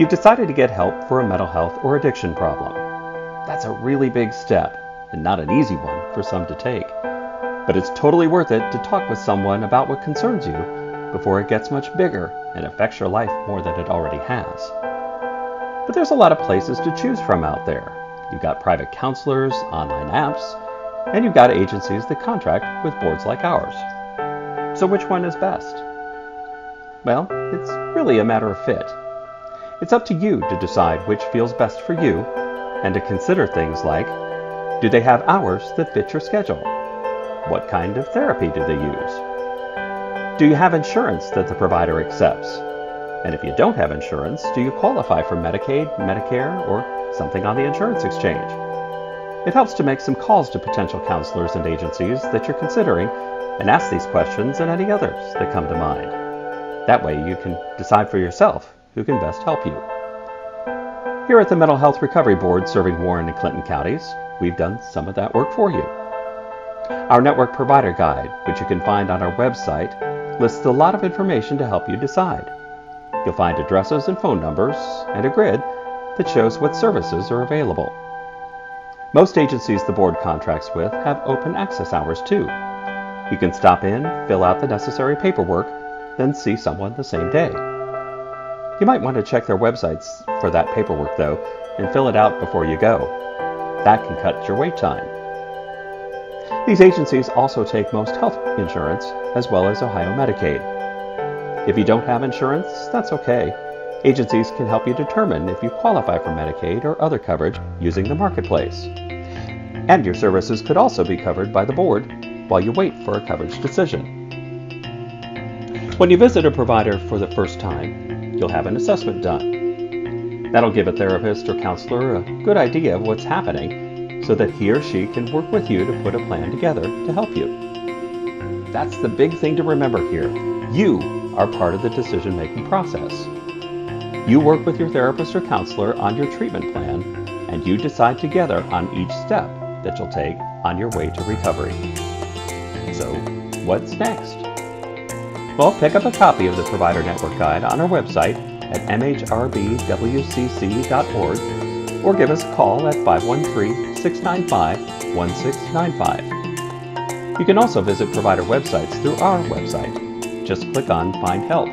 You've decided to get help for a mental health or addiction problem. That's a really big step, and not an easy one for some to take. But it's totally worth it to talk with someone about what concerns you before it gets much bigger and affects your life more than it already has. But there's a lot of places to choose from out there. You've got private counselors, online apps, and you've got agencies that contract with boards like ours. So which one is best? Well, it's really a matter of fit. It's up to you to decide which feels best for you and to consider things like do they have hours that fit your schedule? What kind of therapy do they use? Do you have insurance that the provider accepts? And if you don't have insurance, do you qualify for Medicaid, Medicare, or something on the insurance exchange? It helps to make some calls to potential counselors and agencies that you're considering and ask these questions and any others that come to mind. That way you can decide for yourself who can best help you. Here at the Mental Health Recovery Board serving Warren and Clinton counties, we've done some of that work for you. Our Network Provider Guide, which you can find on our website, lists a lot of information to help you decide. You'll find addresses and phone numbers and a grid that shows what services are available. Most agencies the board contracts with have open access hours too. You can stop in, fill out the necessary paperwork, then see someone the same day. You might want to check their websites for that paperwork though and fill it out before you go. That can cut your wait time. These agencies also take most health insurance as well as Ohio Medicaid. If you don't have insurance, that's okay. Agencies can help you determine if you qualify for Medicaid or other coverage using the marketplace. And your services could also be covered by the board while you wait for a coverage decision. When you visit a provider for the first time, you'll have an assessment done. That'll give a therapist or counselor a good idea of what's happening so that he or she can work with you to put a plan together to help you. That's the big thing to remember here. You are part of the decision making process. You work with your therapist or counselor on your treatment plan, and you decide together on each step that you'll take on your way to recovery. So, what's next? Well, pick up a copy of the Provider Network Guide on our website at mhrbwcc.org or give us a call at 513 695 1695. You can also visit provider websites through our website. Just click on Find Help.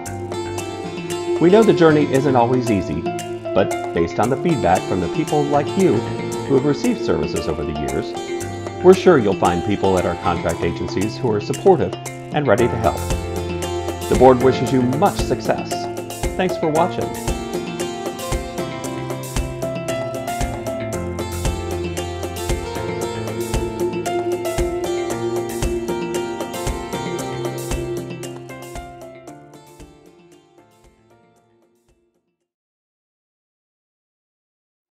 We know the journey isn't always easy, but based on the feedback from the people like you who have received services over the years, we're sure you'll find people at our contract agencies who are supportive and ready to help. The board wishes you much success. Thanks for watching.